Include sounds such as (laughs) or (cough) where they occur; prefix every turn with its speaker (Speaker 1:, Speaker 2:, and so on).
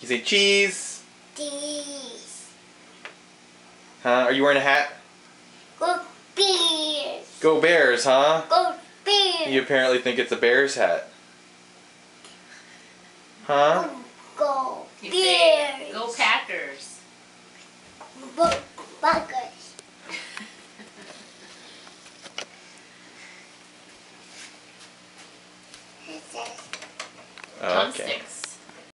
Speaker 1: You say cheese.
Speaker 2: Cheese.
Speaker 1: Huh? Are you wearing a hat?
Speaker 2: Go bears.
Speaker 1: Go Bears, huh?
Speaker 2: Go bears.
Speaker 1: You apparently think it's a Bears hat. Huh?
Speaker 2: Go bears.
Speaker 3: Go Packers.
Speaker 2: Go Packers. (laughs)
Speaker 1: Okay.
Speaker 3: Thumbsticks.